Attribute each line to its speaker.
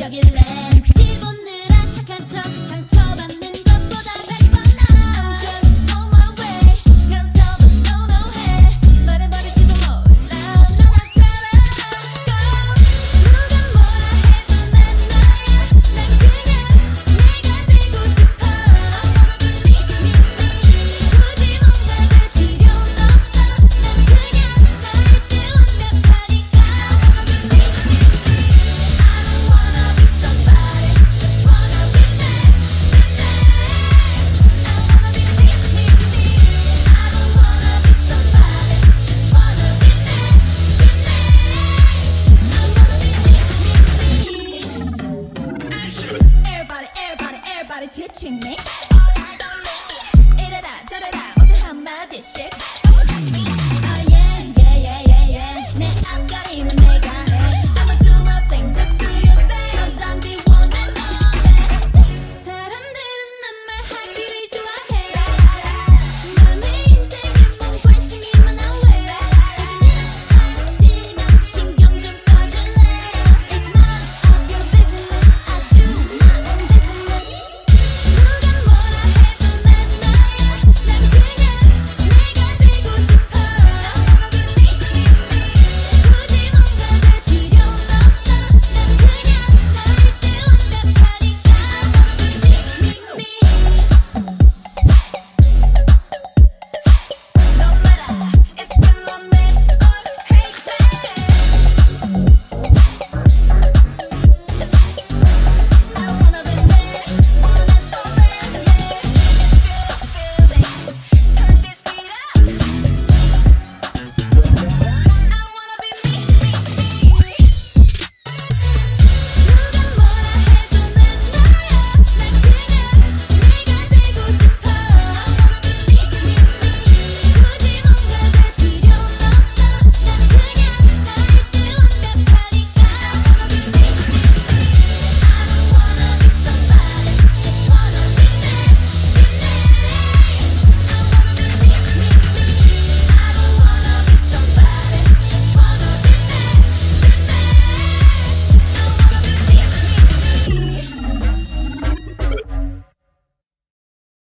Speaker 1: Jugular. teaching me.